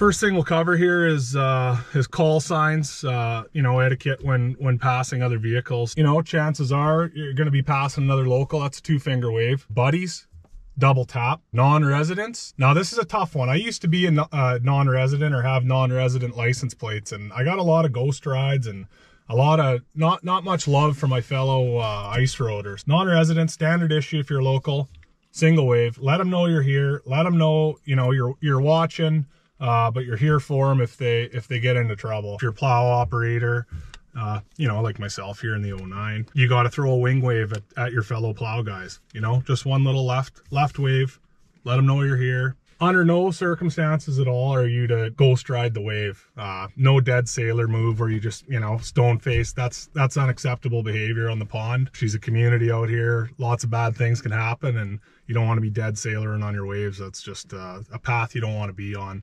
First thing we'll cover here is uh, call signs, uh, you know, etiquette when when passing other vehicles. You know, chances are you're going to be passing another local. That's a two finger wave. Buddies, double tap. Non-residents. Now this is a tough one. I used to be a uh, non-resident or have non-resident license plates, and I got a lot of ghost rides and a lot of not not much love for my fellow uh, ice roaders. Non-resident, standard issue if you're local, single wave. Let them know you're here. Let them know you know you're you're watching uh, but you're here for them if they if they get into trouble. If you're plow operator, uh, you know, like myself here in the 09, you got to throw a wing wave at, at your fellow plow guys. You know, just one little left left wave, let them know you're here. Under no circumstances at all are you to ghost ride the wave. Uh, no dead sailor move where you just, you know, stone face. That's that's unacceptable behavior on the pond. She's a community out here. Lots of bad things can happen and you don't want to be dead sailoring on your waves. That's just uh, a path you don't want to be on.